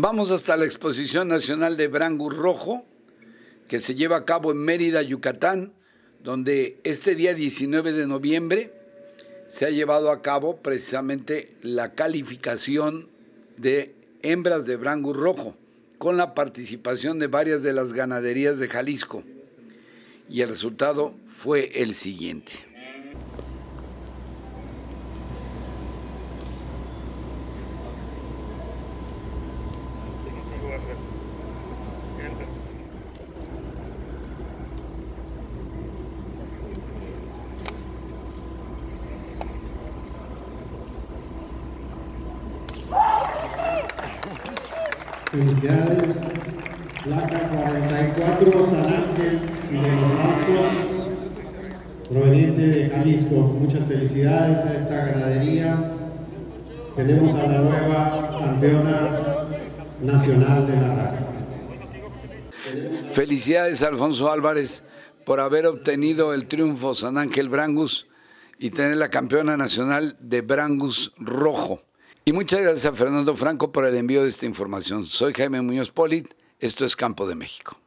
Vamos hasta la Exposición Nacional de Brangus Rojo, que se lleva a cabo en Mérida, Yucatán, donde este día 19 de noviembre se ha llevado a cabo precisamente la calificación de hembras de Brangus Rojo, con la participación de varias de las ganaderías de Jalisco. Y el resultado fue el siguiente. Felicidades. Placa 44 San Ángel de los Altos, proveniente de Jalisco. Muchas felicidades a esta ganadería. Tenemos a la nueva campeona nacional de la raza. Felicidades Alfonso Álvarez por haber obtenido el triunfo San Ángel Brangus y tener la campeona nacional de Brangus Rojo. Y muchas gracias a Fernando Franco por el envío de esta información. Soy Jaime Muñoz Polit, esto es Campo de México.